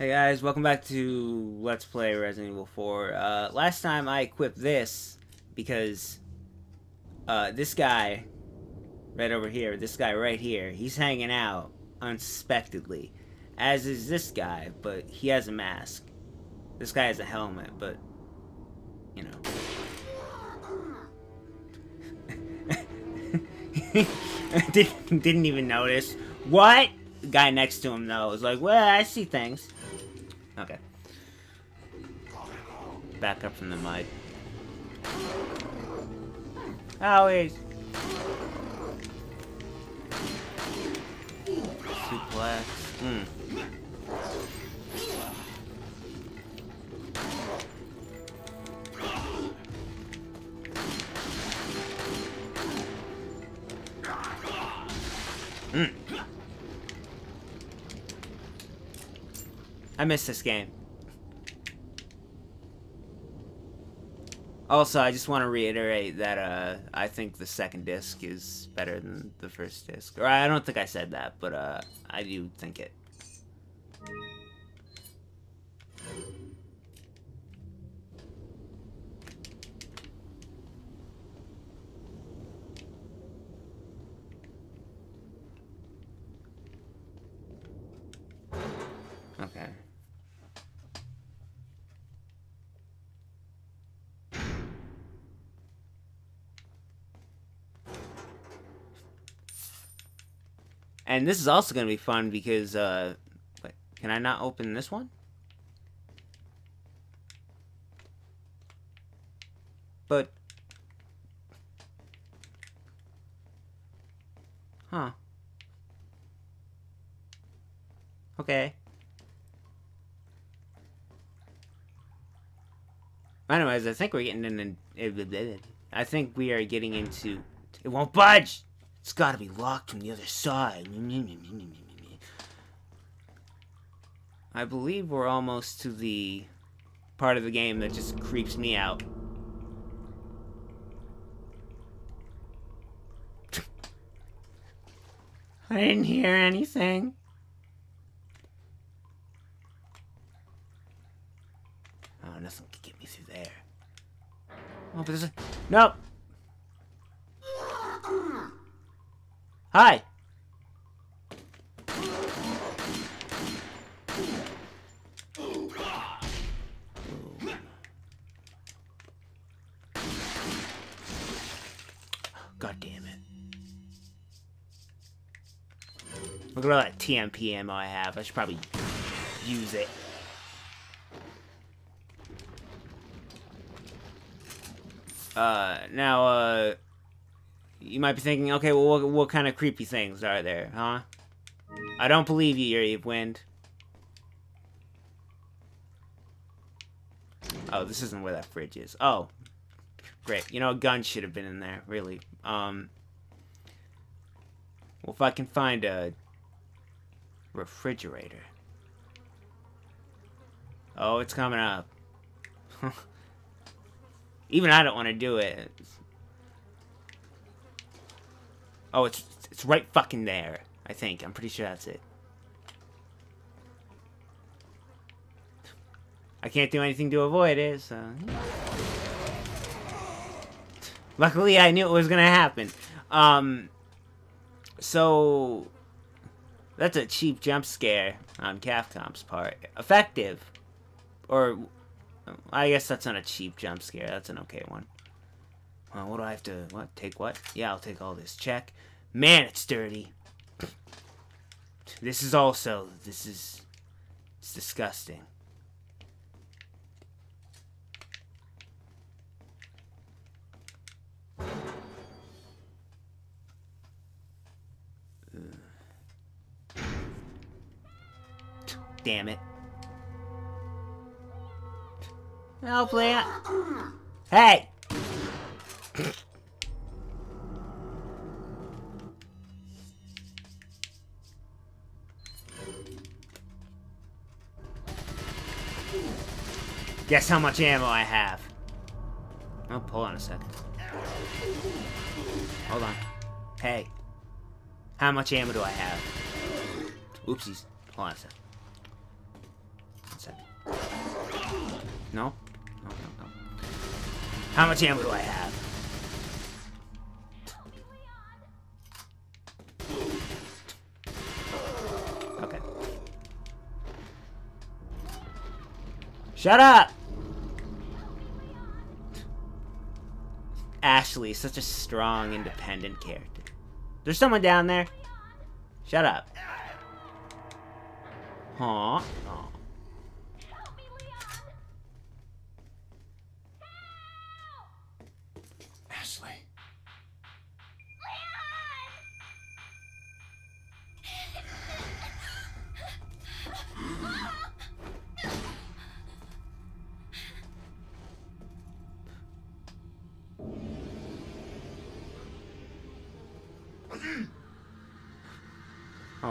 Hey guys, welcome back to Let's Play Resident Evil 4. Uh, last time I equipped this because uh, this guy right over here, this guy right here, he's hanging out unsuspectedly. As is this guy, but he has a mask. This guy has a helmet, but, you know. didn't, didn't even notice. What? The guy next to him, though, was like, well, I see things. Okay. Back up from the mud. Always. Suplex. Mm. I miss this game. Also, I just want to reiterate that uh, I think the second disc is better than the first disc. Or I don't think I said that, but uh, I do think it. Okay. And this is also going to be fun because, uh, wait, can I not open this one? But, huh. Okay. Anyways, I think we're getting in. I think we are getting into... It won't budge! It's gotta be locked from the other side. I believe we're almost to the part of the game that just creeps me out. I didn't hear anything. Oh, nothing can get me through there. Oh, but there's a... Nope! Hi! God damn it. Look at all that TMP ammo I have. I should probably use it. Uh, now, uh, you might be thinking, okay, well, what, what kind of creepy things are there, huh? I don't believe you, Eve Wind. Oh, this isn't where that fridge is. Oh, great. You know, a gun should have been in there, really. Um, well, if I can find a refrigerator. Oh, it's coming up. Even I don't want to do it. Oh, it's it's right fucking there. I think. I'm pretty sure that's it. I can't do anything to avoid it, so... Luckily, I knew it was gonna happen. Um, so... That's a cheap jump scare on Capcom's part. Effective. Or... I guess that's not a cheap jump scare. That's an okay one. Well, what do I have to... What? Take what? Yeah, I'll take all this. Check. Man, it's dirty. This is also... This is... It's disgusting. Damn it. I'll play it. Hey! Guess how much ammo I have. Oh, hold on a second. Hold on. Hey. How much ammo do I have? Oopsies. Hold on a second. No? No, no, no. How much ammo do I have? Shut up! Ashley such a strong, independent character. There's someone down there. Shut up. Huh?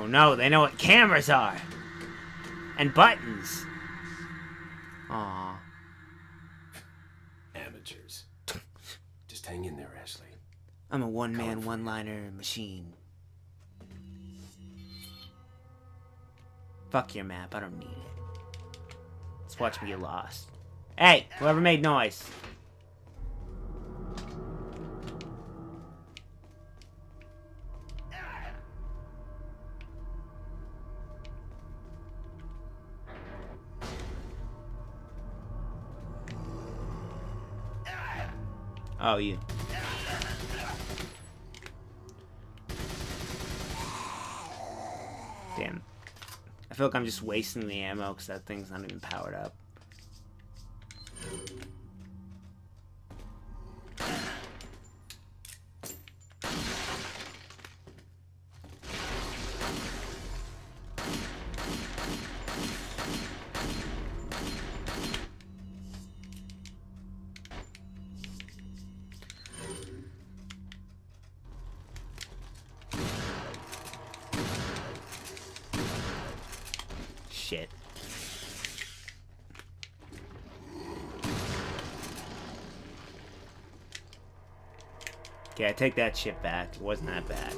No, they know what cameras are. And buttons. Aw. Amateurs. Just hang in there, Ashley. I'm a one-man, one-liner machine. Fuck your map, I don't need it. Let's watch me get lost. Hey, whoever made noise. Oh, you. Damn. I feel like I'm just wasting the ammo because that thing's not even powered up. Okay, I take that shit back. It wasn't that bad.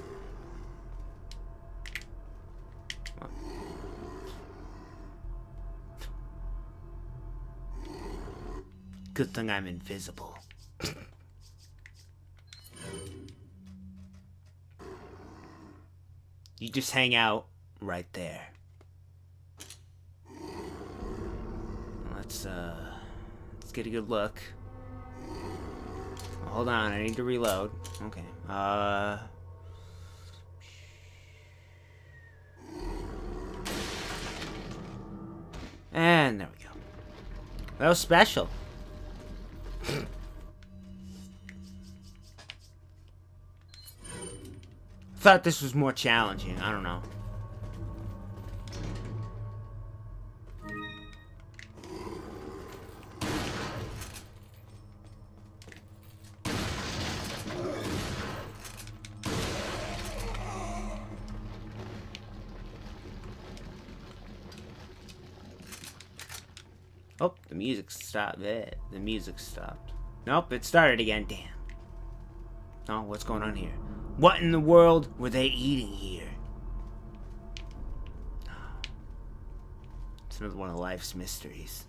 Good thing I'm invisible. you just hang out right there. Let's uh let's get a good look. Hold on, I need to reload. Okay. Uh And there we go. That was special. Thought this was more challenging. I don't know. Music. The music stopped. Nope, it started again. Damn. Oh, what's going on here? What in the world were they eating here? It's another one of life's mysteries.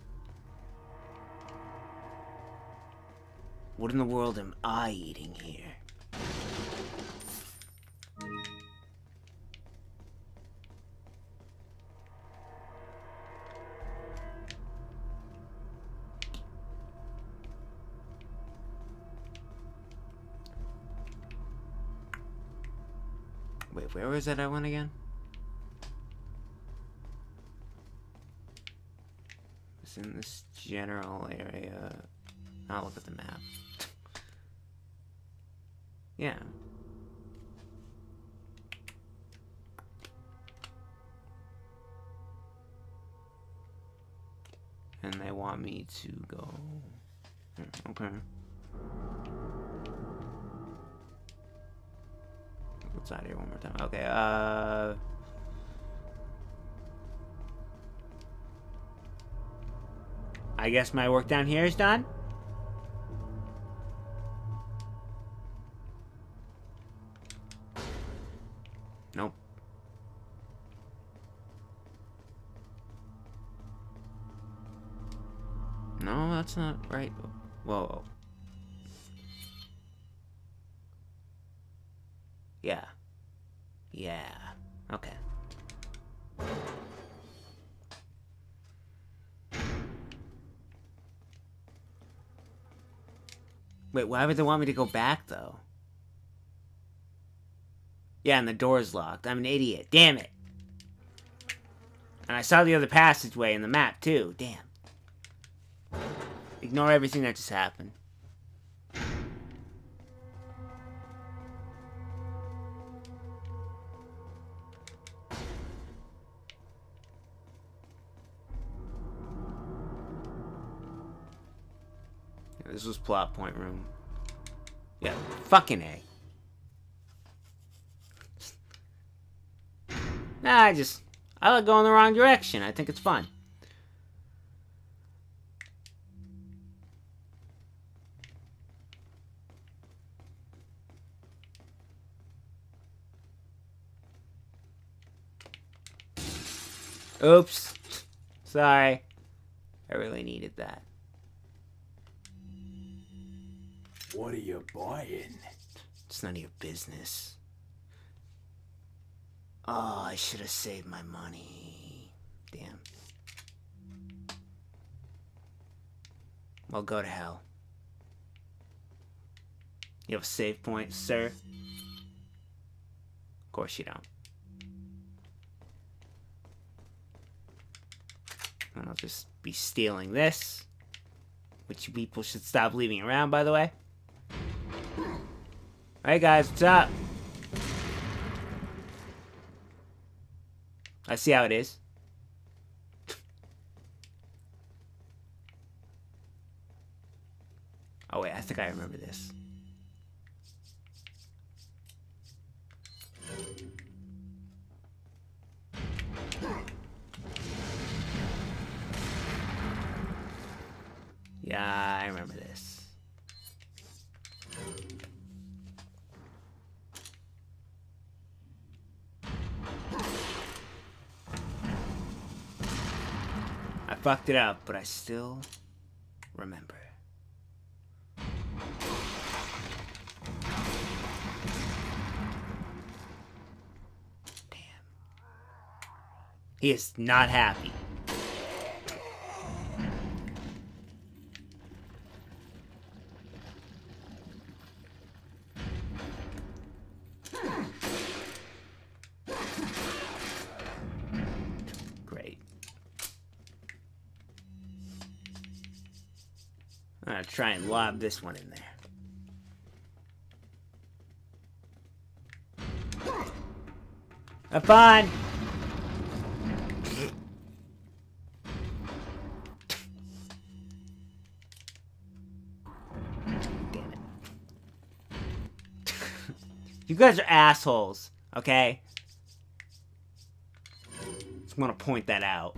What in the world am I eating here? Where was that I went again? It's in this general area. I'll look at the map. yeah. And they want me to go. Hmm, Okay. Let's out here one more time. Okay, uh... I guess my work down here is done? Nope. No, that's not right. Wait, why would they want me to go back, though? Yeah, and the door's locked. I'm an idiot. Damn it. And I saw the other passageway in the map, too. Damn. Ignore everything that just happened. This was plot point room. Yeah, fucking A. Nah, I just I like going the wrong direction. I think it's fun. Oops. Sorry. I really needed that. What are you buying? It's none of your business. Oh, I should have saved my money. Damn. Well, go to hell. You have a save point, sir? Of course you don't. And I'll just be stealing this. Which people should stop leaving around, by the way. Alright guys, what's up? I see how it is. oh wait, I think I remember this. Yeah, I remember this. I fucked it up, but I still remember. Damn. He is not happy. Great. I'm gonna try and lob this one in there. Have fun! Damn it. you guys are assholes, okay? Just want to point that out.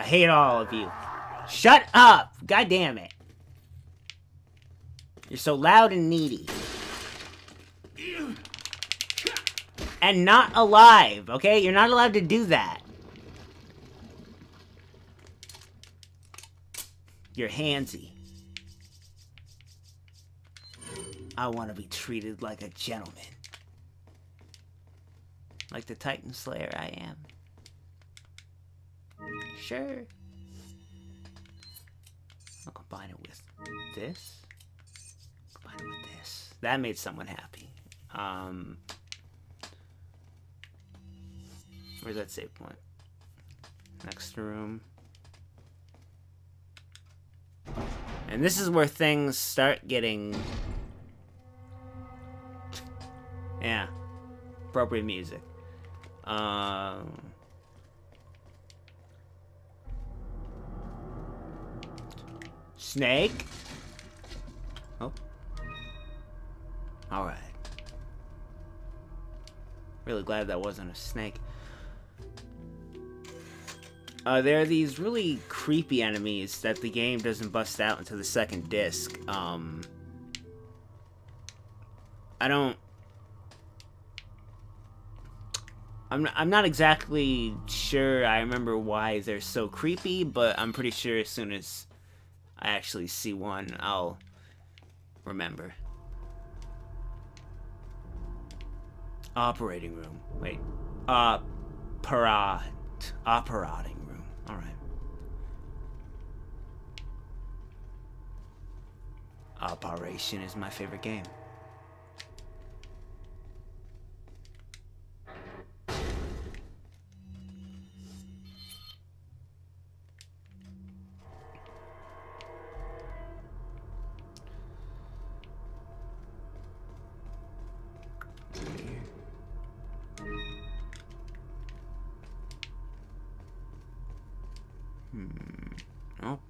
I hate all of you. Shut up! God damn it. You're so loud and needy. And not alive, okay? You're not allowed to do that. You're handsy. I want to be treated like a gentleman. Like the Titan Slayer I am. Sure. I'll combine it with this. Combine it with this. That made someone happy. Um, where's that save point? Next room. And this is where things start getting... Yeah. Appropriate music. Um... Snake? Oh. Alright. Really glad that wasn't a snake. Uh, there are these really creepy enemies that the game doesn't bust out until the second disc. Um, I don't. I'm I'm not exactly sure I remember why they're so creepy, but I'm pretty sure as soon as I actually see one, I'll remember. Operating room. Wait. Uh, parat. Operating room. Alright. Operation is my favorite game.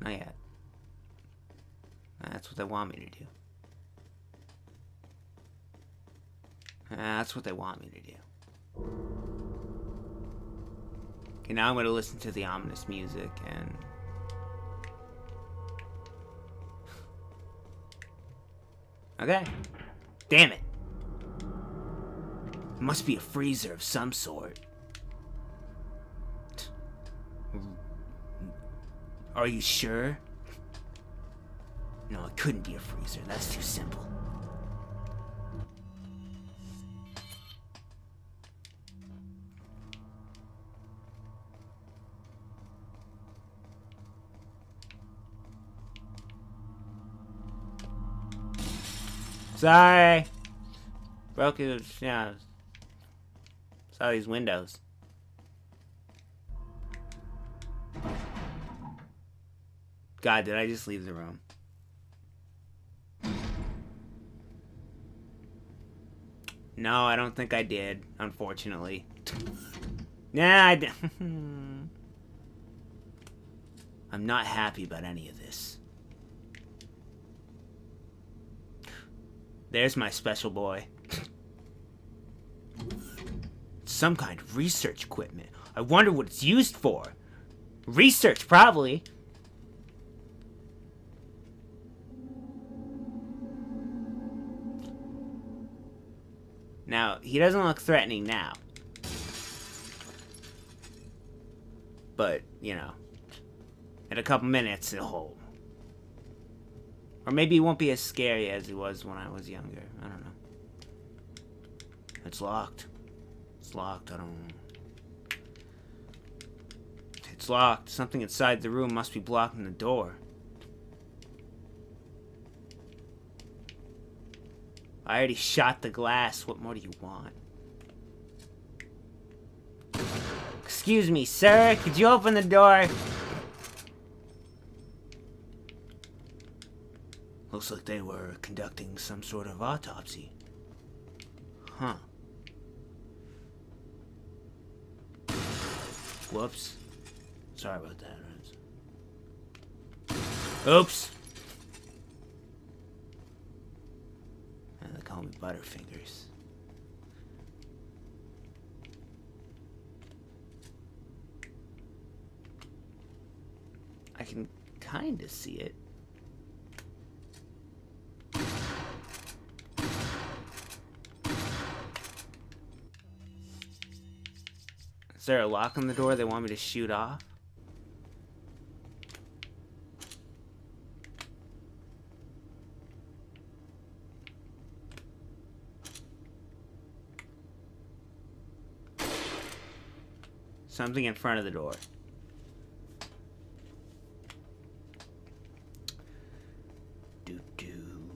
Not yet. That's what they want me to do. That's what they want me to do. Okay, now I'm going to listen to the ominous music and... Okay. Damn it. It must be a freezer of some sort. Are you sure? No, it couldn't be a freezer. That's too simple. Sorry. Broke his, yeah. Saw these windows. God, did I just leave the room? No, I don't think I did, unfortunately. Nah, I d I'm not happy about any of this. There's my special boy. Some kind of research equipment. I wonder what it's used for. Research, probably. Now, he doesn't look threatening now. But, you know, in a couple minutes, it'll... Hold. Or maybe he won't be as scary as he was when I was younger. I don't know. It's locked. It's locked. I don't. It's locked. Something inside the room must be blocking the door. I already shot the glass. What more do you want? Excuse me, sir. Could you open the door? Looks like they were conducting some sort of autopsy. Huh. Whoops. Sorry about that. Oops. And they call me Butterfingers. I can kinda see it. Is there a lock on the door they want me to shoot off? Something in front of the door. Do do.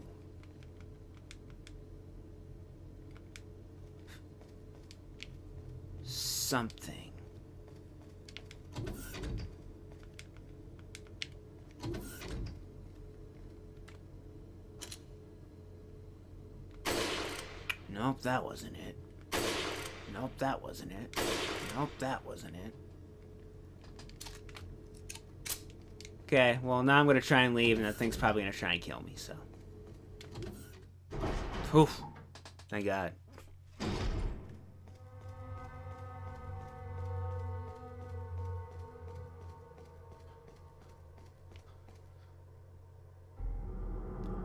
Something. Nope, that wasn't it. Nope, that wasn't it. Nope, that wasn't it. Okay, well, now I'm going to try and leave, and that thing's probably going to try and kill me, so. Oof. Thank God.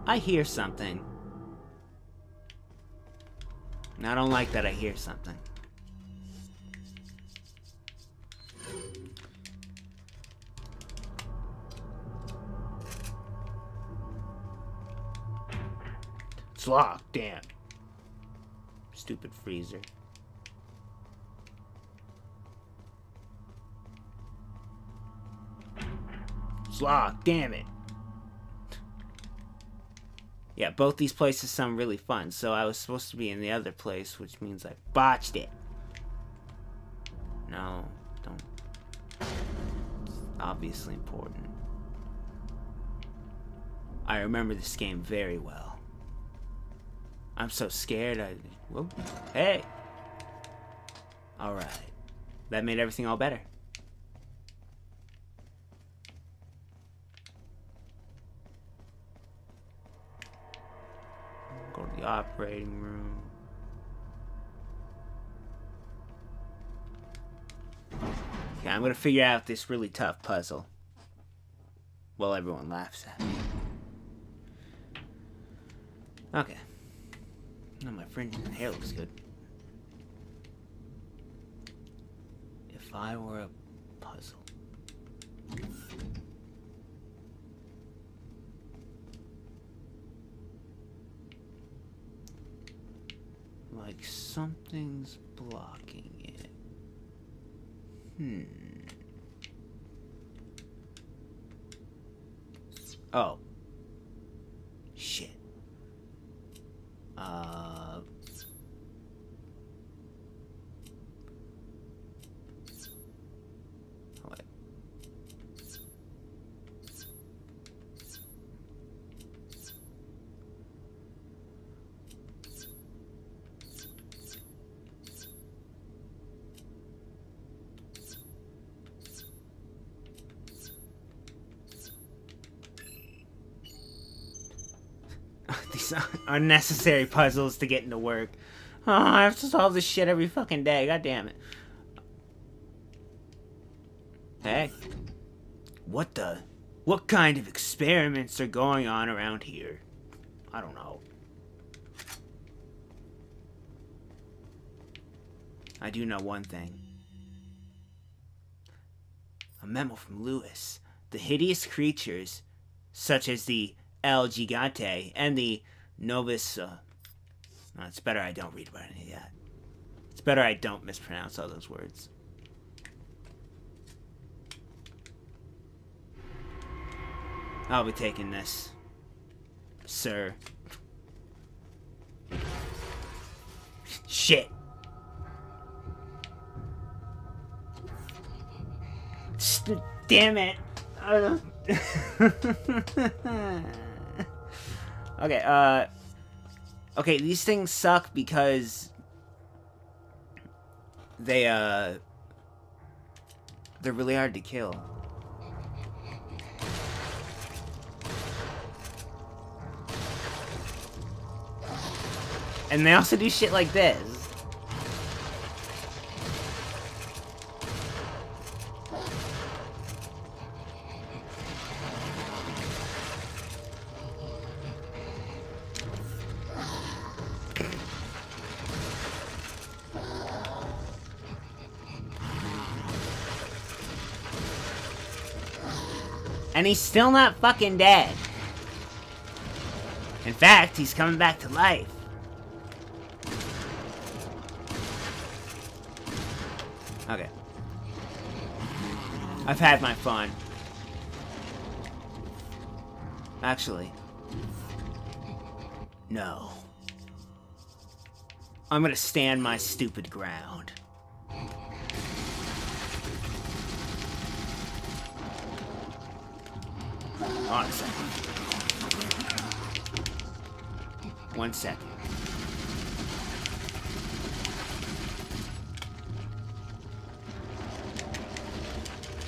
I hear something. And I don't like that I hear something. Locked, damn. Stupid freezer. It's locked, damn it. Yeah, both these places sound really fun, so I was supposed to be in the other place, which means I botched it. No, don't. It's obviously important. I remember this game very well. I'm so scared I... Whoa. Hey! Alright. That made everything all better. Go to the operating room. Okay, I'm gonna figure out this really tough puzzle. While everyone laughs at me. Okay. No, my fringe hair looks good. If I were a puzzle. Like something's blocking it. Hmm. Oh. Shit. Uh. Wait. Unnecessary puzzles to get into work. Oh, I have to solve this shit every fucking day. God damn it. Hey. What the? What kind of experiments are going on around here? I don't know. I do know one thing. A memo from Luis. The hideous creatures, such as the El Gigante and the Novus. Uh, no, it's better I don't read about any of that. It's better I don't mispronounce all those words. I'll be taking this, sir. Shit. Damn it. Uh, okay, uh... Okay, these things suck because... They, uh... They're really hard to kill. And they also do shit like this. He's still not fucking dead. In fact, he's coming back to life. Okay. I've had my fun. Actually. No. I'm gonna stand my stupid ground. Second. One second.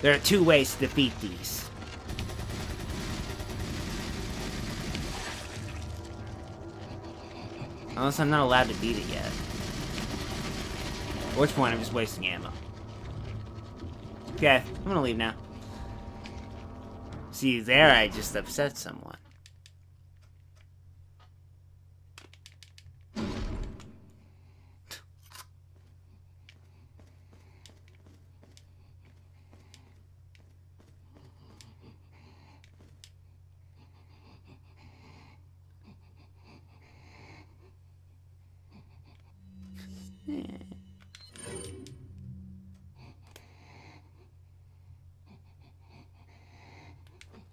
There are two ways to defeat these. Unless I'm not allowed to beat it yet. At which point I'm just wasting ammo. Okay, I'm gonna leave now. See, there I just upset someone.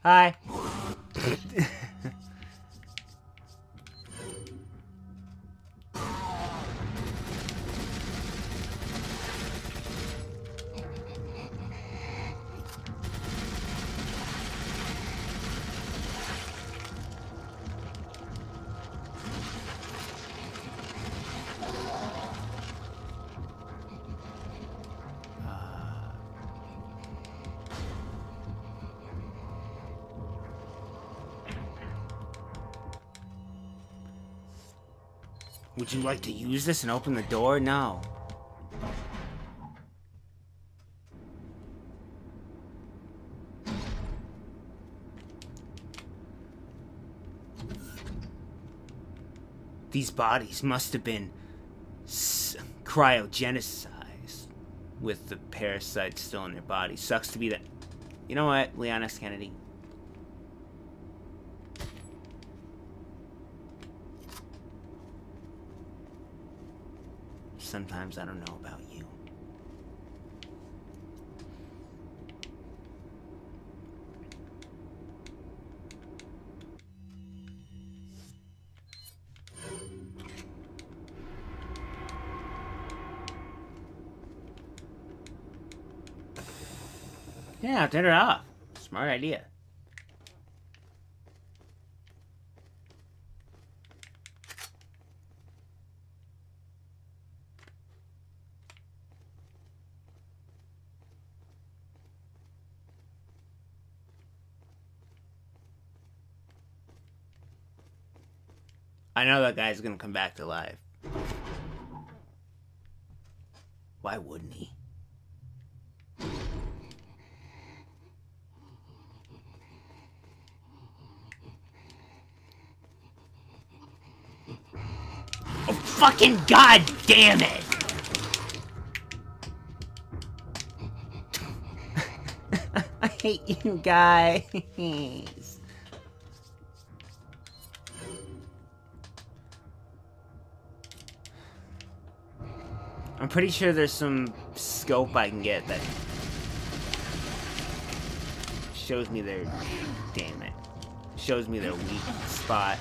Hi. Would you like to use this and open the door? No. These bodies must have been cryogenicized with the parasites still in their bodies. Sucks to be that. You know what, Leon S. Kennedy? Sometimes I don't know about you. Yeah, turn it off. Smart idea. I know that guy's gonna come back to life. Why wouldn't he? Oh, fucking god damn it! I hate you guys. I'm pretty sure there's some scope I can get that shows me their damn it. Shows me their weak spot.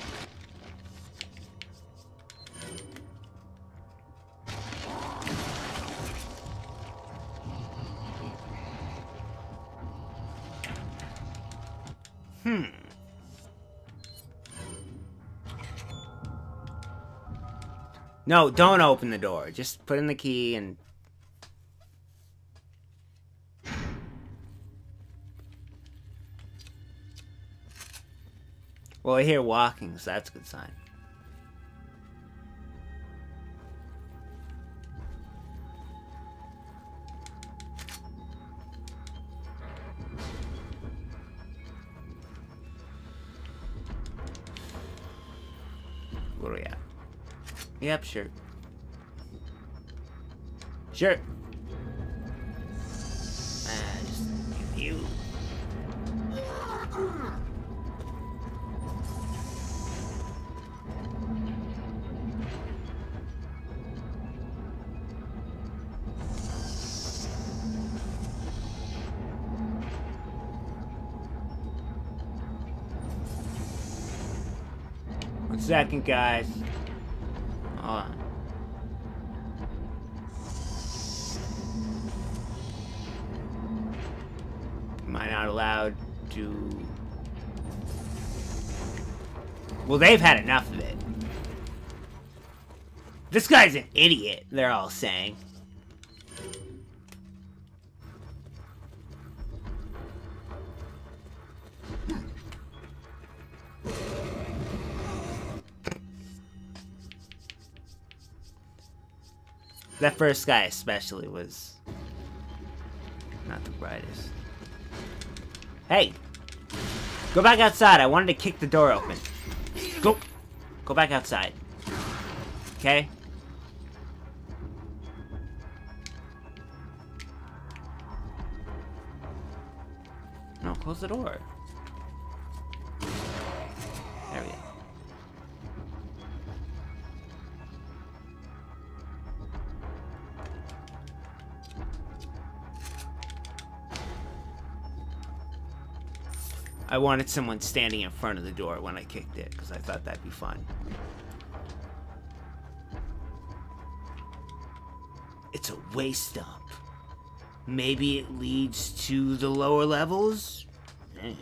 No, don't open the door. Just put in the key and. Well, I hear walking, so that's a good sign. What are we at? Yep, sure. Sure. One second, guys. Well, they've had enough of it. This guy's an idiot, they're all saying. That first guy especially was not the brightest. Hey! Go back outside. I wanted to kick the door open. Go! Go back outside. Okay? No, close the door. I wanted someone standing in front of the door when I kicked it, because I thought that'd be fun. It's a waste dump. Maybe it leads to the lower levels? Eh.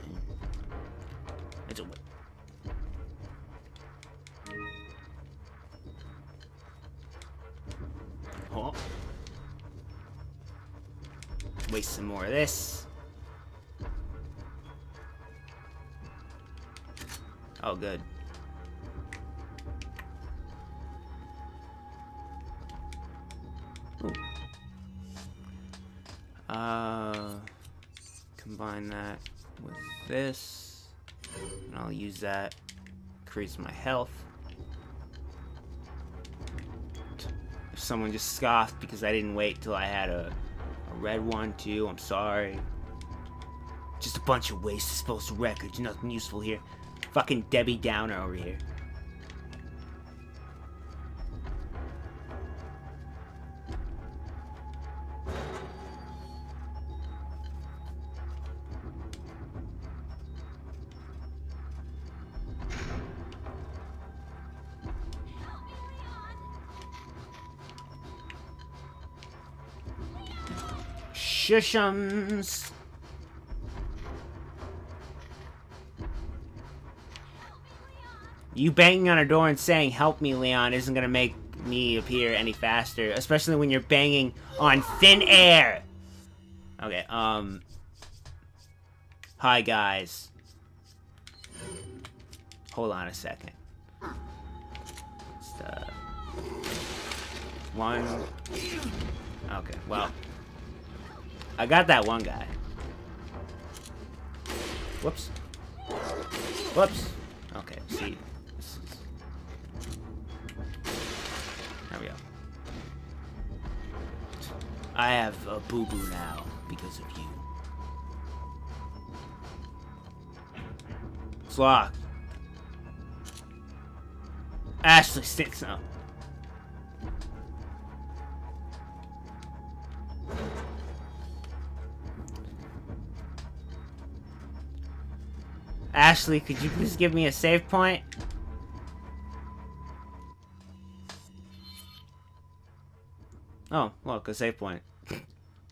It's a... Oh. Waste some more of this. Oh, good. Ooh. Uh, combine that with this, and I'll use that. Increase my health. If someone just scoffed because I didn't wait till I had a, a red one too, I'm sorry. Just a bunch of waste disposal records, nothing useful here. Fucking Debbie Downer over here. Shushums. You banging on a door and saying, help me, Leon, isn't gonna make me appear any faster. Especially when you're banging on thin air. Okay, um... Hi, guys. Hold on a second. Uh... One... Okay, well... I got that one guy. Whoops. Whoops. Okay, see. I have a boo-boo now because of you. It's locked. Ashley sticks up. Ashley, could you please give me a save point? Oh, look, a save point.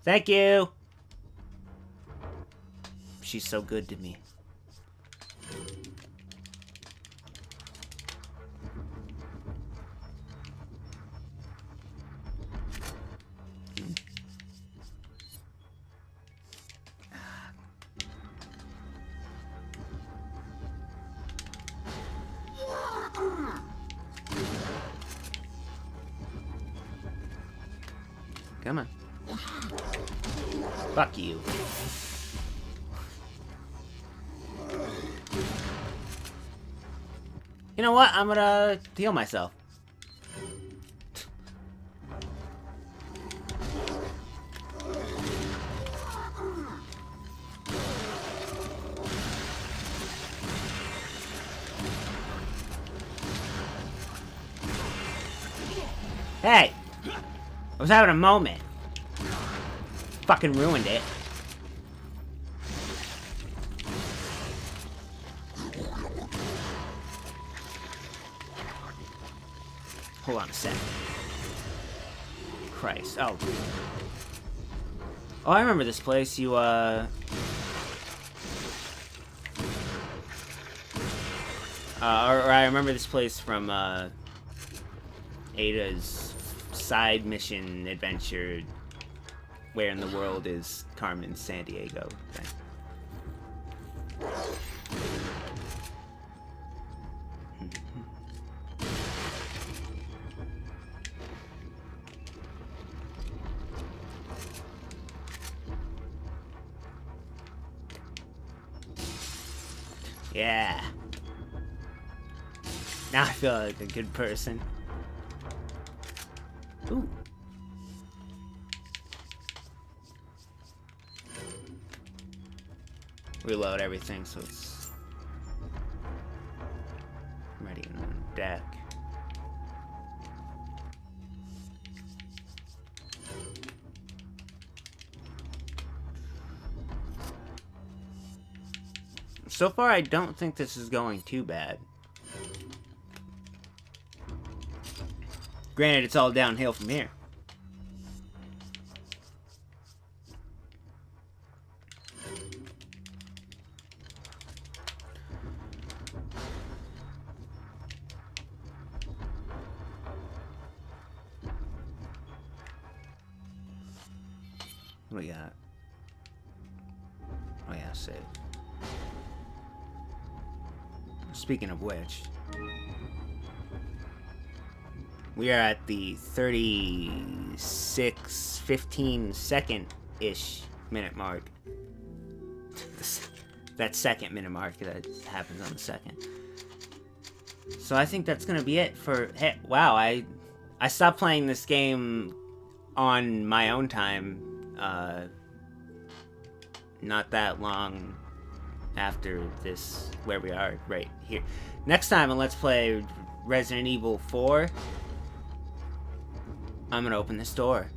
Thank you! She's so good to me. Fuck you. You know what? I'm gonna heal myself. Hey! I was having a moment. Fucking ruined it. Hold on a sec. Christ. Oh. Oh, I remember this place. You, uh... Uh, or, or I remember this place from, uh... Ada's side mission adventure where in the world is Carmen in Sandiego thing. Yeah. Now I feel like a good person. Ooh. Reload everything so it's ready the deck. So far, I don't think this is going too bad. Granted, it's all downhill from here. Which, we are at the 36, 15 second ish minute mark. that second minute mark that happens on the second. So I think that's gonna be it for. Hey, wow, I I stopped playing this game on my own time. Uh, not that long after this, where we are right here. Next time Let's Play Resident Evil 4, I'm gonna open this door.